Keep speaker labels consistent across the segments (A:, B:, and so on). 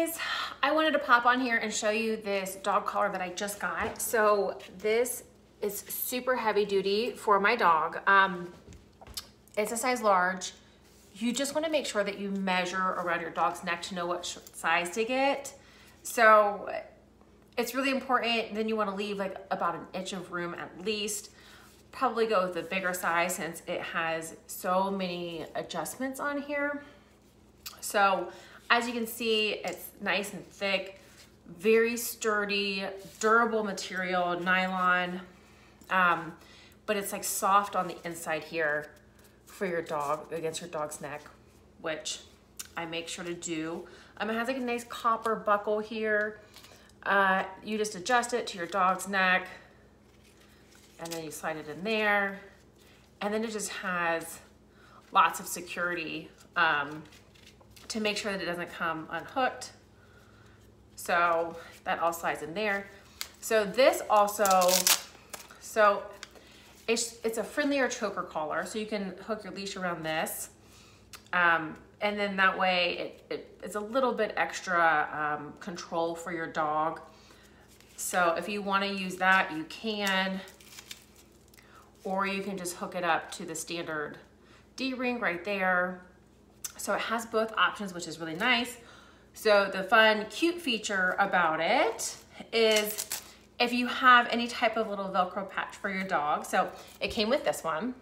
A: guys, I wanted to pop on here and show you this dog collar that I just got. So this is super heavy duty for my dog. Um, it's a size large. You just wanna make sure that you measure around your dog's neck to know what size to get. So it's really important. Then you wanna leave like about an inch of room at least. Probably go with the bigger size since it has so many adjustments on here. So as you can see, it's nice and thick, very sturdy, durable material, nylon, um, but it's like soft on the inside here for your dog, against your dog's neck, which I make sure to do. Um, it has like a nice copper buckle here. Uh, you just adjust it to your dog's neck and then you slide it in there. And then it just has lots of security um, to make sure that it doesn't come unhooked. So that all slides in there. So this also, so it's, it's a friendlier choker collar. So you can hook your leash around this. Um, and then that way it, it, it's a little bit extra um, control for your dog. So if you wanna use that, you can, or you can just hook it up to the standard D-ring right there. So it has both options, which is really nice. So the fun, cute feature about it is if you have any type of little Velcro patch for your dog. So it came with this one.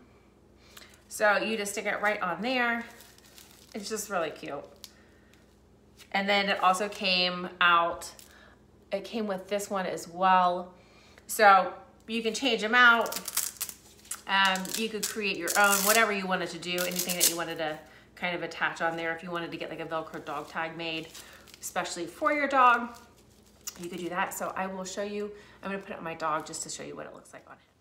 A: So you just stick it right on there. It's just really cute. And then it also came out, it came with this one as well. So you can change them out. Um, you could create your own, whatever you wanted to do, anything that you wanted to kind of attach on there if you wanted to get like a Velcro dog tag made, especially for your dog. You could do that. So I will show you, I'm gonna put it on my dog just to show you what it looks like on him.